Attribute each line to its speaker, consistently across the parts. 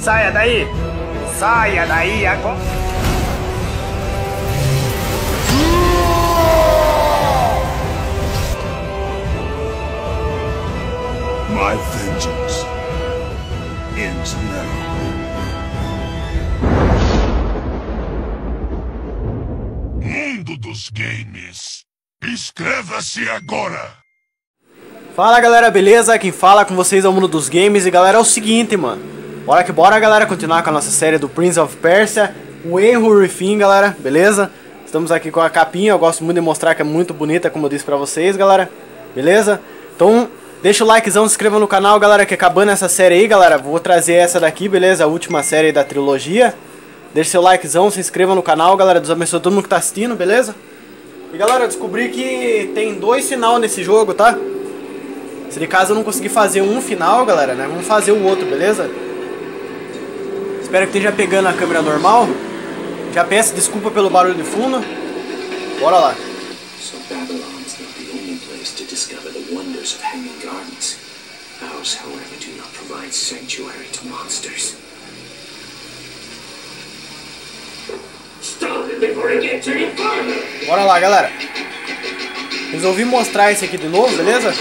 Speaker 1: Saia daí! Saia daí agora!
Speaker 2: My vengeance ends now. Mundo dos Games. Inscreva-se agora!
Speaker 3: Fala galera, beleza? Quem fala com vocês é o Mundo dos Games e galera, é o seguinte, mano. Bora que bora, galera, continuar com a nossa série do Prince of Persia, o Erro Refin, galera, beleza? Estamos aqui com a capinha, eu gosto muito de mostrar que é muito bonita, como eu disse pra vocês, galera, beleza? Então, deixa o likezão, se inscreva no canal, galera, que acabando essa série aí, galera, vou trazer essa daqui, beleza? A última série da trilogia. Deixa seu likezão, se inscreva no canal, galera, Deus abençoe todo mundo que tá assistindo, beleza? E galera, descobri que tem dois final nesse jogo, tá? Se de caso eu não conseguir fazer um final, galera, né? Vamos fazer o outro, beleza? Espero que esteja pegando a câmera normal. Já peço desculpa pelo barulho de fundo. Bora lá.
Speaker 4: So wonders sanctuary to monsters.
Speaker 3: Bora lá, galera. Resolvi mostrar esse aqui de novo, beleza?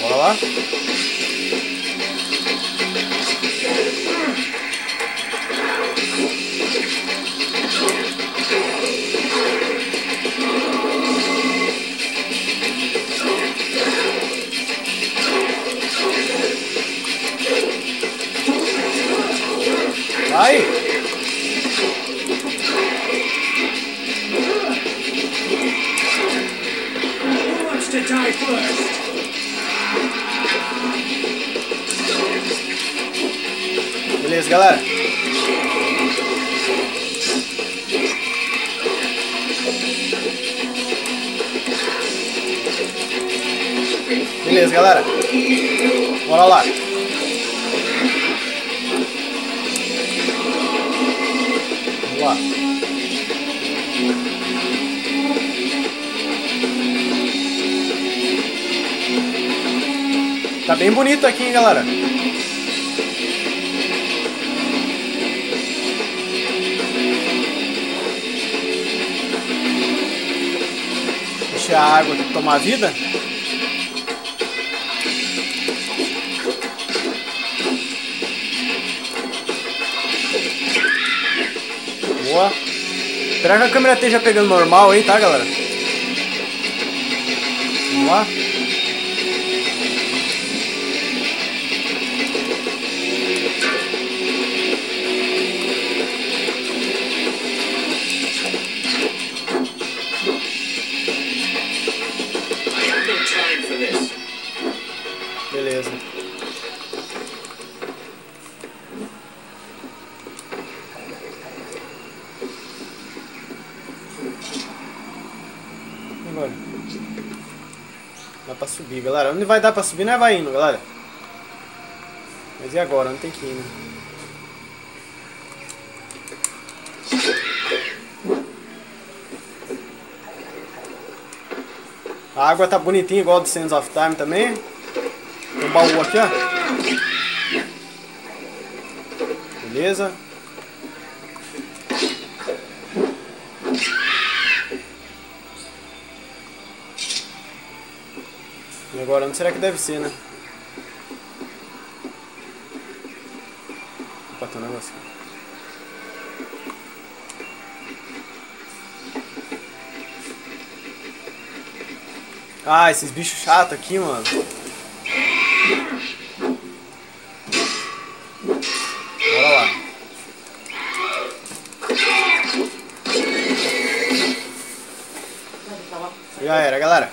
Speaker 3: Bora lá. Vai!
Speaker 4: Who wants to die first?
Speaker 3: Beleza, galera. Beleza, galera. Bora lá. Lá. Tá bem bonito aqui, hein, galera. Deixa a água tomar vida. Esperar que a câmera esteja pegando normal aí, tá, galera? Vamos lá. Galera. Onde vai dar pra subir, não vai indo, galera. Mas e agora? Não tem que ir, né? A água tá bonitinha, igual do Sands of Time também. Tem um baú aqui, ó. Beleza. Agora, onde será que deve ser, né? Opa, tem um negócio aqui. Ah, esses bichos chatos aqui, mano. Bora lá. Já era, galera.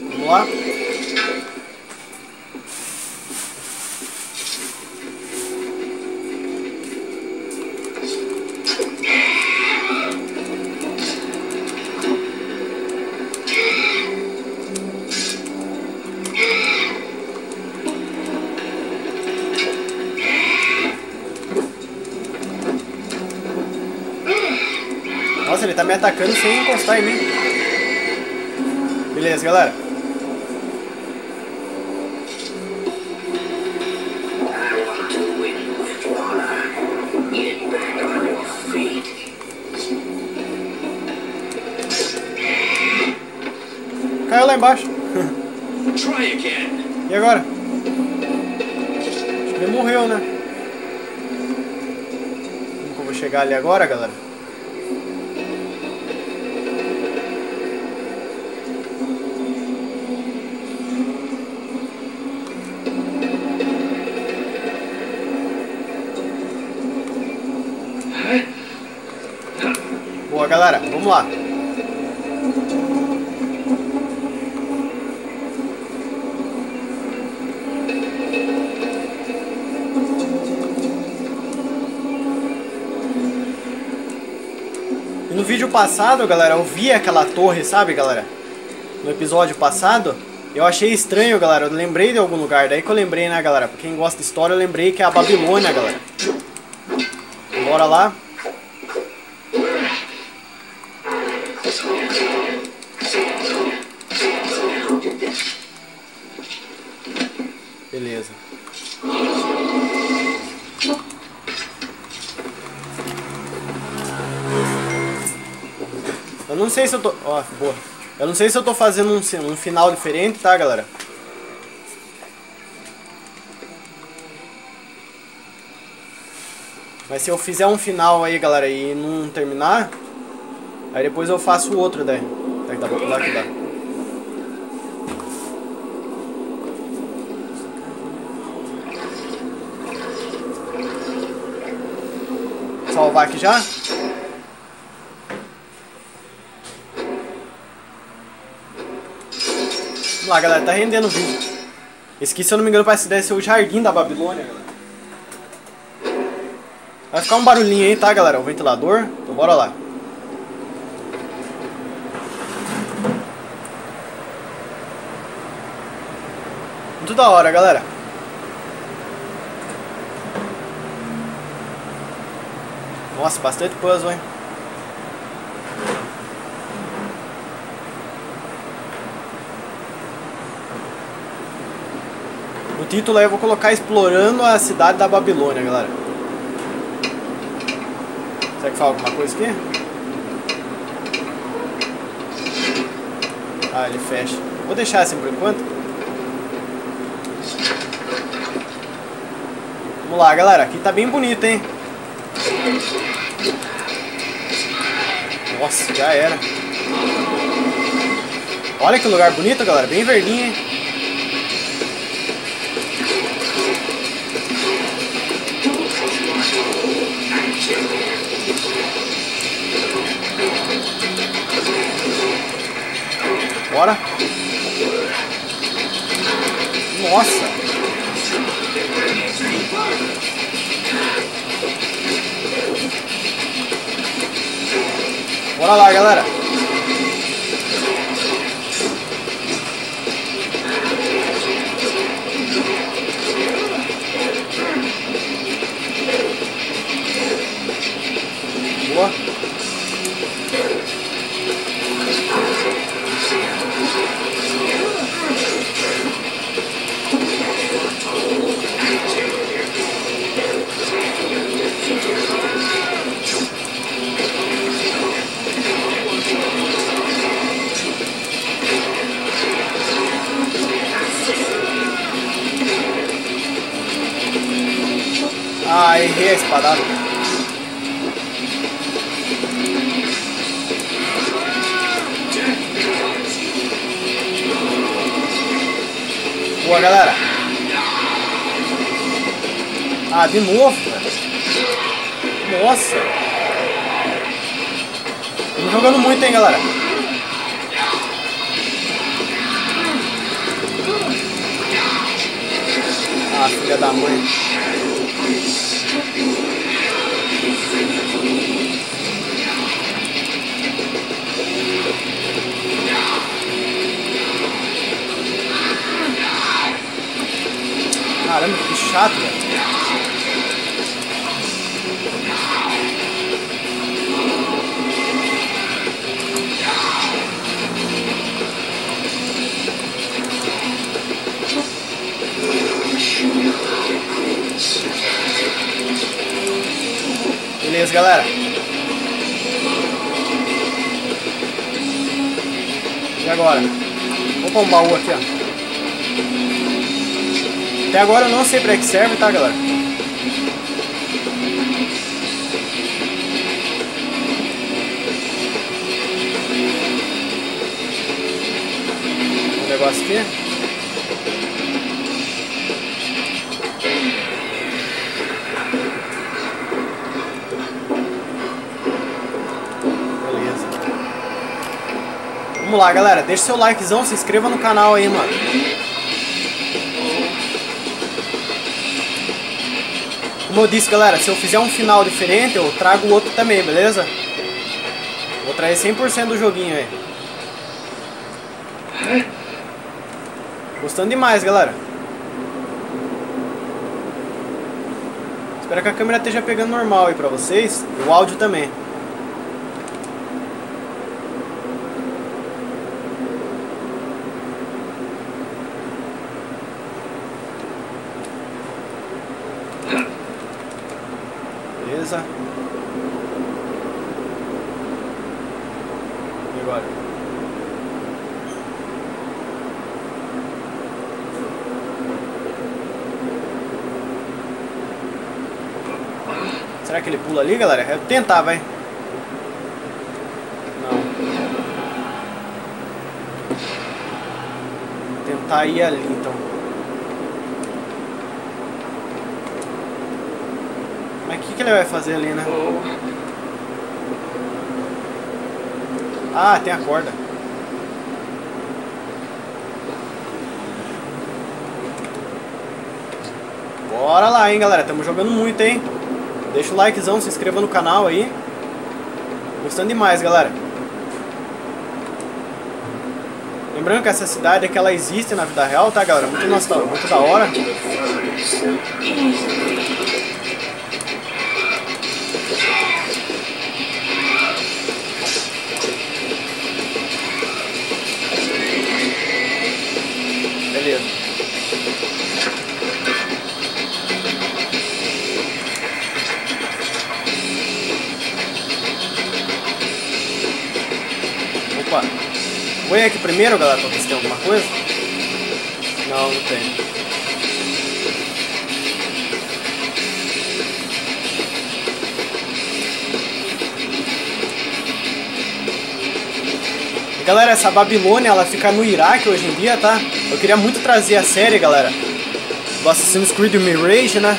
Speaker 3: Vamos lá. Me atacando sem encostar em mim. Beleza, galera. Caiu lá embaixo.
Speaker 4: Try again.
Speaker 3: E agora? Acho que ele morreu, né? Como que eu vou chegar ali agora, galera? Vamos lá. No vídeo passado, galera, eu vi aquela torre, sabe, galera? No episódio passado, eu achei estranho, galera. Eu lembrei de algum lugar, daí que eu lembrei, né, galera? Pra quem gosta de história, eu lembrei que é a Babilônia, galera. Bora lá. Eu não sei se eu tô... Ó, boa. Eu não sei se eu tô fazendo um, um final diferente, tá, galera? Mas se eu fizer um final aí, galera, e não terminar, aí depois eu faço o outro daí. Tá, dá pra pular que dá. Salvar aqui já? Vamos lá, galera, tá rendendo o vídeo. Esse aqui, se eu não me engano, parece deve ser o jardim da Babilônia, galera. Vai ficar um barulhinho aí, tá, galera? O ventilador. Então bora lá. Muito da hora, galera. Nossa, bastante puzzle, hein? No título aí eu vou colocar explorando a cidade da Babilônia, galera. Será que fala alguma coisa aqui? Ah, ele fecha. Vou deixar assim por enquanto. Vamos lá, galera. Aqui tá bem bonito, hein? Nossa, já era. Olha que lugar bonito, galera. Bem verdinho, hein? Bora. Nossa. Bora lá, galera. Espadada. Boa, galera. Ah, de novo, velho. Nossa. Estamos jogando muito, hein, galera. Ah, filha da mãe. Baú aqui, ó. Até agora eu não sei pra que serve, tá, galera? Um negócio aqui. Vamos lá, galera. Deixa seu likezão, se inscreva no canal aí, mano. Como eu disse, galera, se eu fizer um final diferente, eu trago o outro também, beleza? Vou trazer 100% do joguinho aí. Gostando demais, galera. Espero que a câmera esteja pegando normal aí pra vocês. O áudio também. E agora? Será que ele pula ali, galera? Eu tentar, vai. Não. Vou tentar ir ali, então. Mas o que, que ele vai fazer ali, né? Ah, tem a corda. Bora lá, hein, galera. Estamos jogando muito, hein? Deixa o likezão, se inscreva no canal aí. Gostando demais, galera. Lembrando que essa cidade é que ela existe na vida real, tá, galera? Muito, nossa, muito da hora. Ir aqui primeiro, galera, pra ver se tem alguma coisa. Não, não tem. Galera, essa Babilônia, ela fica no Iraque hoje em dia, tá? Eu queria muito trazer a série, galera. Do Assassin's Creed Mirage, né?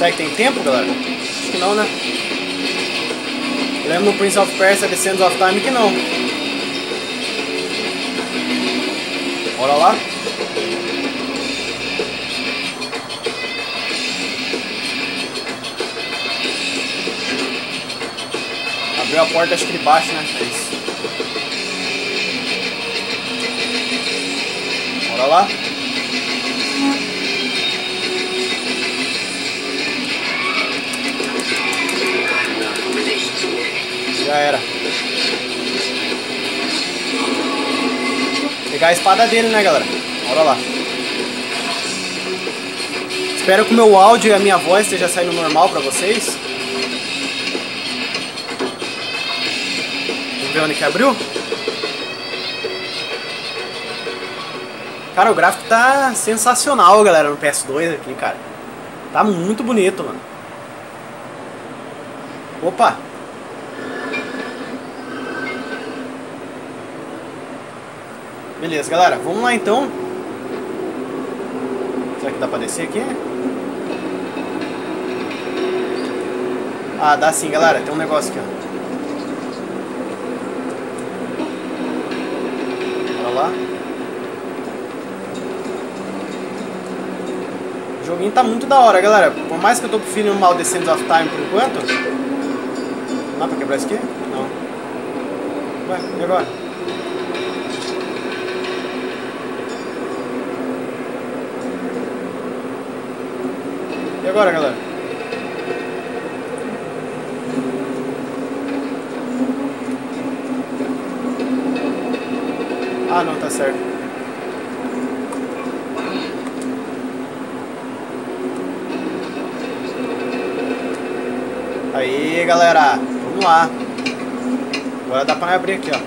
Speaker 3: Será que tem tempo, galera? Acho que não, né? Eu lembro no Prince of Persia The Sands of Time que não. Bora lá. Abriu a porta, acho que de baixo, né? É isso. Bora lá. Já era. Pegar a espada dele, né, galera? Bora lá. Espero que o meu áudio e a minha voz esteja saindo normal pra vocês. Vamos ver onde que abriu. Cara, o gráfico tá sensacional, galera, no PS2 aqui, cara. Tá muito bonito, mano. Opa! Beleza, galera, vamos lá então. Será que dá pra descer aqui? Ah, dá sim, galera. Tem um negócio aqui, ó. Bora lá. O joguinho tá muito da hora, galera. Por mais que eu tô preferindo mal Descent of Time por enquanto. Dá pra quebrar isso aqui? Não. Ué, e agora? Agora, galera? Ah, não, tá certo. Aí, galera. Vamos lá. Agora dá pra abrir aqui, ó.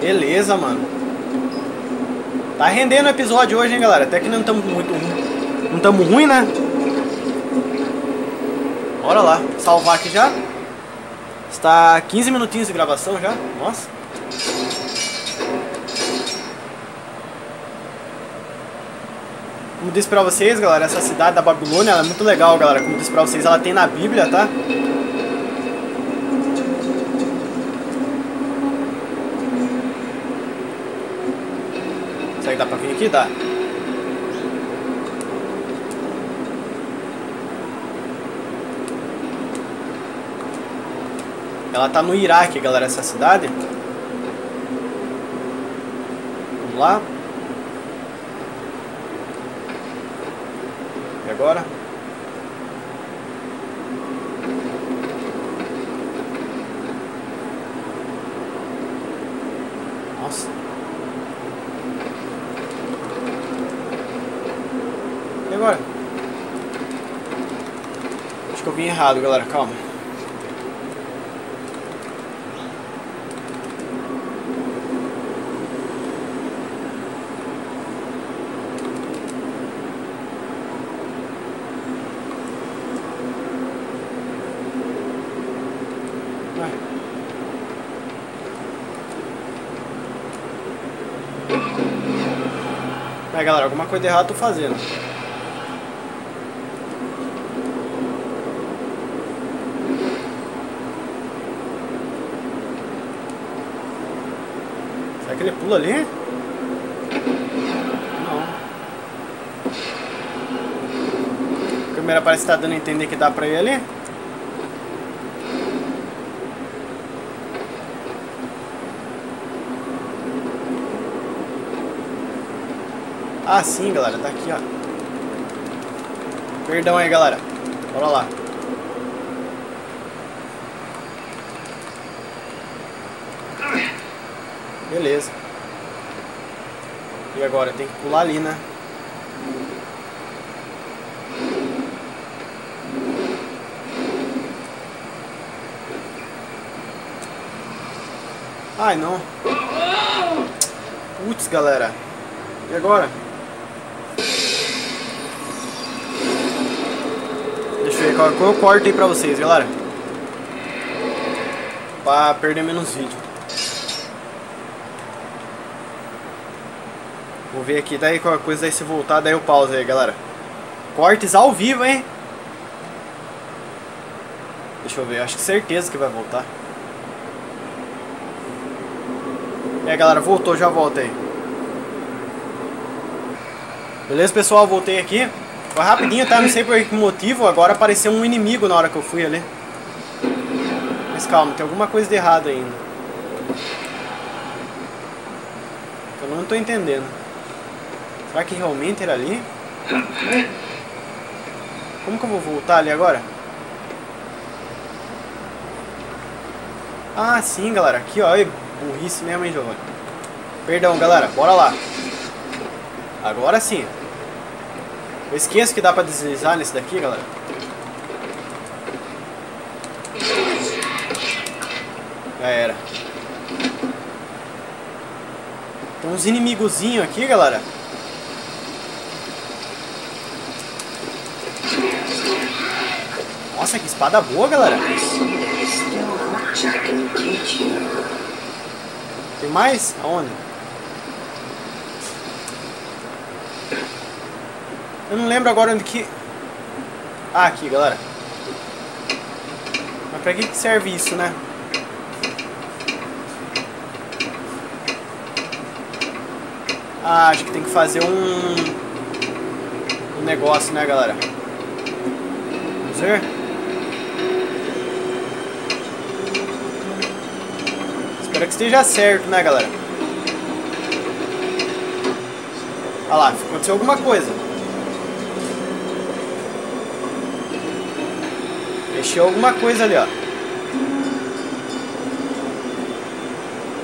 Speaker 3: Beleza, mano. Tá rendendo o episódio hoje, hein, galera. Até que não estamos muito ruim. Não estamos ruim, né? Bora lá. Salvar aqui já. Está 15 minutinhos de gravação já. Nossa. Como disse pra vocês, galera, essa cidade da Babilônia é muito legal, galera. Como disse pra vocês, ela tem na Bíblia, tá? Será que dá pra vir aqui? Dá. Ela tá no Iraque, galera, essa cidade. Vamos lá. E agora? Nossa. E agora? Acho que eu vim errado, galera. Calma. É, galera, alguma coisa errada eu tô fazendo. Pula ali? Não. A câmera parece que tá dando a entender que dá pra ir ali. Ah, sim, galera, tá aqui, ó. Perdão aí, galera. Bora lá. Beleza. E agora? Tem que pular ali, né? Ai, não. Putz, galera. E agora? Deixa eu ver qual, eu corto aí pra vocês, galera. Pra perder menos vídeo. Vou ver aqui, daí qualquer coisa, daí se voltar, daí eu pausa aí, galera. Cortes ao vivo, hein? Deixa eu ver, acho que certeza que vai voltar. Aí, galera, voltou, já volta aí. Beleza, pessoal? Voltei aqui. Foi rapidinho, tá? Não sei por que motivo. Agora apareceu um inimigo na hora que eu fui ali. Mas calma, tem alguma coisa de errado ainda. Eu não tô entendendo. Será que realmente era ali? Como que eu vou voltar ali agora? Ah, sim, galera. Aqui, ó. Ih, Burrice mesmo, hein, Giovanni. Perdão, galera. Bora lá. Agora sim. Eu esqueço que dá pra deslizar nesse daqui, galera. Já era. Tem uns inimigozinhos aqui, galera. Nossa, que espada boa, galera. Tem mais? Aonde? Eu não lembro agora onde que... Ah, aqui, galera. Mas pra que serve isso, né? Ah, acho que tem que fazer um... Um negócio, né, galera? Vamos ver? Espero que esteja certo, né, galera? Olha lá, aconteceu alguma coisa. Mexeu alguma coisa ali, ó.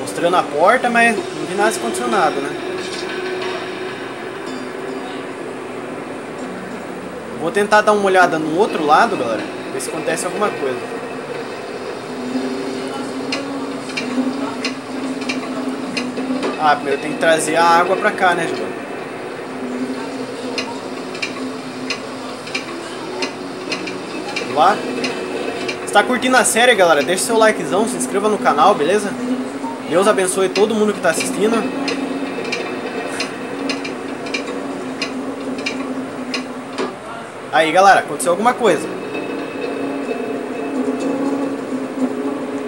Speaker 3: Mostrando a porta, mas não vi nada aconteceu né? Vou tentar dar uma olhada no outro lado, galera. Ver se acontece alguma coisa. Ah, primeiro tem que trazer a água pra cá, né, João? Vamos lá. Se tá curtindo a série, galera, deixa seu likezão, se inscreva no canal, beleza? Deus abençoe todo mundo que tá assistindo. Aí, galera, aconteceu alguma coisa.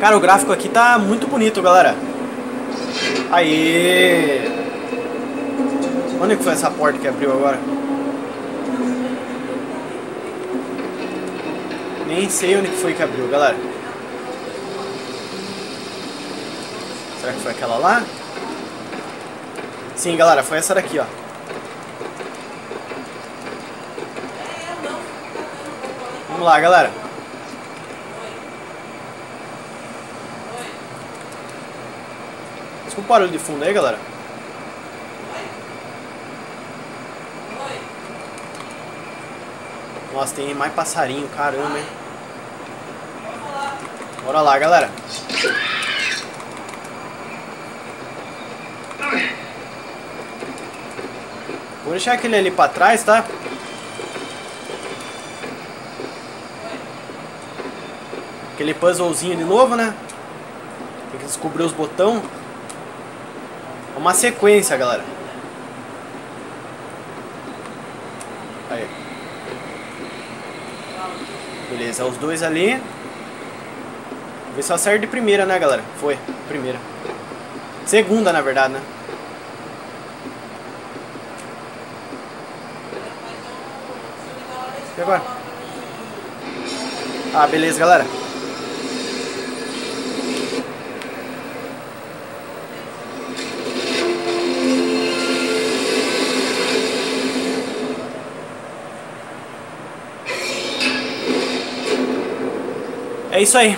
Speaker 3: Cara, o gráfico aqui tá muito bonito, galera. Aí. Onde que foi essa porta que abriu agora? Nem sei onde que foi que abriu, galera. Será que foi aquela lá? Sim, galera, foi essa daqui, ó. Vamos lá, galera. Desculpa o barulho de fundo aí, galera. Nossa, tem mais passarinho, caramba, hein? Bora lá, galera. Vou deixar aquele ali pra trás, tá? Aquele puzzlezinho de novo, né? Tem que descobrir os botões. Uma sequência, galera. Aí. Beleza, os dois ali. Ver se eu acerto de primeira, né, galera? Foi, primeira. Segunda, na verdade, né? E agora? Ah, beleza, galera. É isso aí.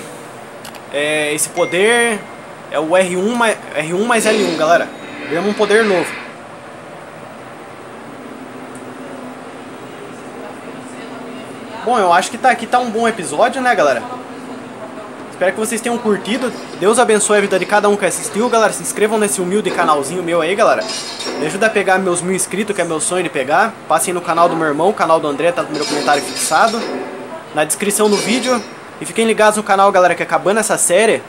Speaker 3: É, esse poder é o R1 mais, R1 mais L1, galera. Ganhamos um poder novo. Bom, eu acho que tá aqui tá um bom episódio, né, galera? Espero que vocês tenham curtido. Deus abençoe a vida de cada um que assistiu, galera. Se inscrevam nesse humilde canalzinho meu aí, galera. Me ajuda a pegar meus mil inscritos, que é meu sonho de pegar. Passem no canal do meu irmão, o canal do André, tá no meu comentário fixado. Na descrição do vídeo. E fiquem ligados no canal, galera, que acabando essa série,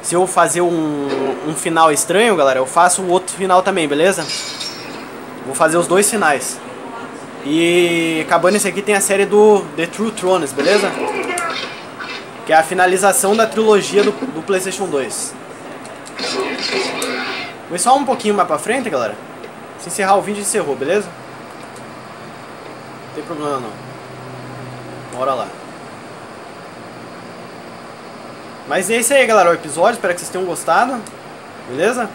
Speaker 3: se eu fazer um, um final estranho, galera, eu faço o outro final também, beleza? Vou fazer os dois finais. E acabando esse aqui tem a série do The True Thrones, beleza? Que é a finalização da trilogia do, do Playstation 2. Vou só um pouquinho mais pra frente, galera. Se encerrar o vídeo, encerrou, beleza? Não tem problema não. Bora lá. Mas é isso aí, galera, o episódio. Espero que vocês tenham gostado. Beleza?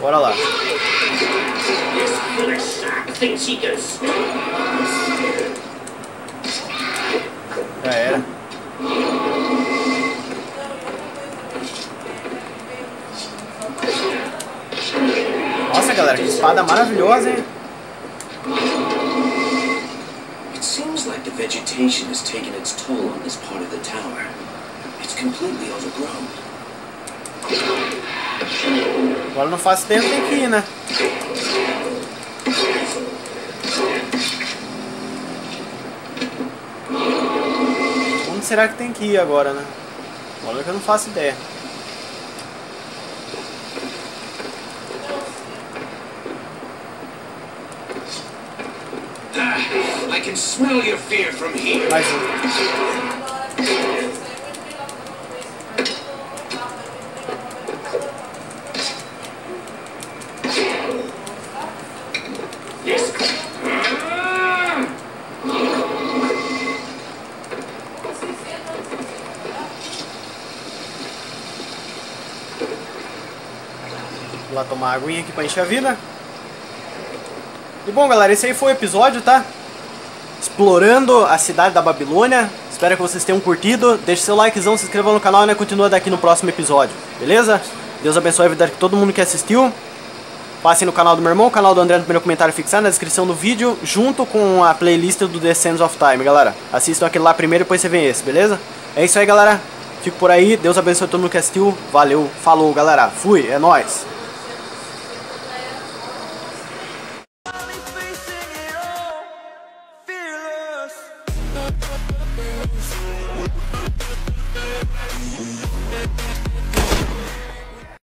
Speaker 3: Bora lá. Já era. Nossa, galera, que espada maravilhosa, hein?
Speaker 4: Seems like the vegetation has taken its toll on this part of the tower. It's completely overgrown.
Speaker 3: Agora não faço tempo, ir, né? Onde será que tem que ir agora, né? Olha que eu não faço ideia.
Speaker 4: can smell your fear from here.
Speaker 3: Vou lá tomar uma aguinha aqui pra encher a vida. E bom, galera, esse aí foi o episódio, tá? Explorando a cidade da Babilônia. Espero que vocês tenham curtido. Deixe seu likezão, se inscreva no canal e né, continua daqui no próximo episódio. Beleza? Deus abençoe a vida de todo mundo que assistiu. Passem no canal do meu irmão, o canal do André no primeiro comentário fixado na descrição do vídeo, junto com a playlist do The Sands of Time, galera. Assistam aquele lá primeiro e depois você vem esse, beleza? É isso aí, galera. Fico por aí. Deus abençoe todo mundo que assistiu. Valeu, falou, galera. Fui, é nóis.